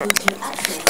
Interaction